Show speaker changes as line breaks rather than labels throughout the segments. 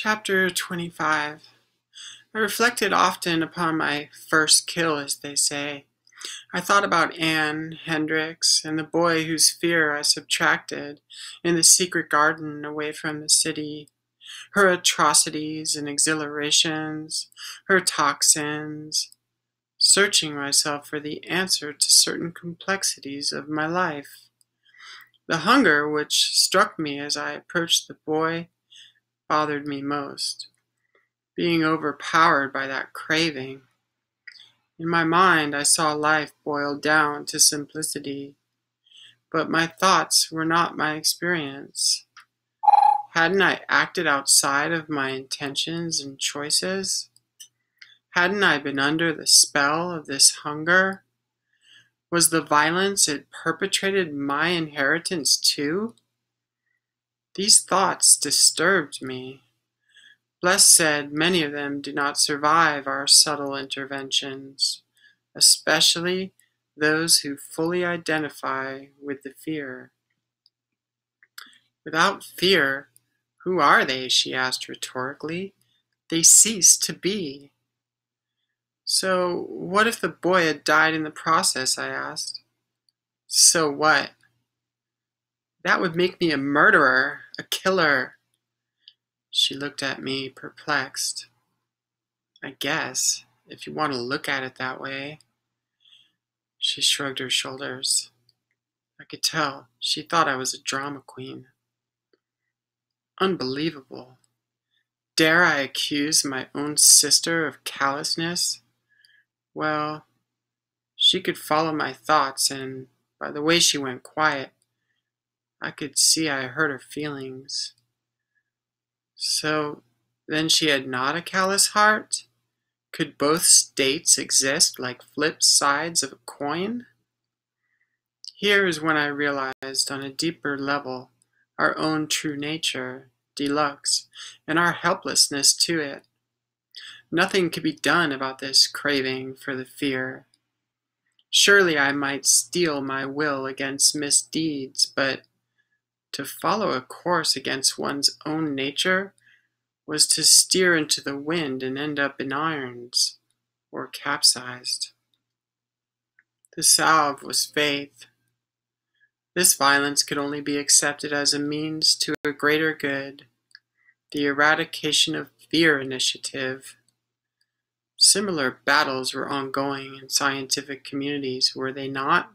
Chapter 25 I reflected often upon my first kill, as they say. I thought about Anne Hendricks and the boy whose fear I subtracted in the secret garden away from the city, her atrocities and exhilarations, her toxins, searching myself for the answer to certain complexities of my life. The hunger which struck me as I approached the boy bothered me most, being overpowered by that craving. In my mind, I saw life boiled down to simplicity, but my thoughts were not my experience. Hadn't I acted outside of my intentions and choices? Hadn't I been under the spell of this hunger? Was the violence it perpetrated my inheritance too? These thoughts disturbed me. Bless said many of them do not survive our subtle interventions, especially those who fully identify with the fear. Without fear, who are they? she asked rhetorically. They cease to be. So, what if the boy had died in the process? I asked. So what? That would make me a murderer, a killer. She looked at me, perplexed. I guess, if you want to look at it that way. She shrugged her shoulders. I could tell she thought I was a drama queen. Unbelievable. Dare I accuse my own sister of callousness? Well, she could follow my thoughts, and by the way she went quiet, I could see I hurt her feelings. So then she had not a callous heart? Could both states exist like flip sides of a coin? Here is when I realized on a deeper level our own true nature, deluxe, and our helplessness to it. Nothing could be done about this craving for the fear. Surely I might steel my will against misdeeds, but to follow a course against one's own nature was to steer into the wind and end up in irons or capsized. The salve was faith. This violence could only be accepted as a means to a greater good, the eradication of fear initiative. Similar battles were ongoing in scientific communities, were they not?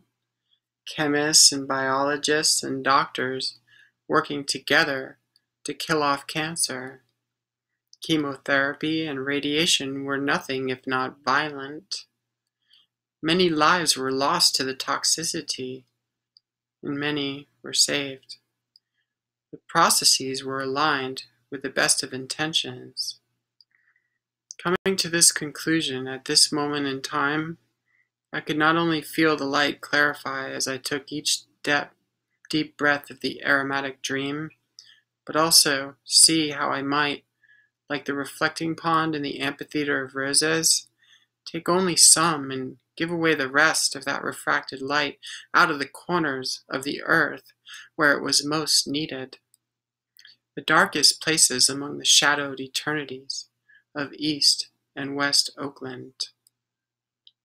Chemists and biologists and doctors working together to kill off cancer. Chemotherapy and radiation were nothing if not violent. Many lives were lost to the toxicity, and many were saved. The processes were aligned with the best of intentions. Coming to this conclusion at this moment in time, I could not only feel the light clarify as I took each step deep breath of the aromatic dream, but also see how I might, like the reflecting pond in the amphitheater of roses, take only some and give away the rest of that refracted light out of the corners of the earth where it was most needed. The darkest places among the shadowed eternities of East and West Oakland.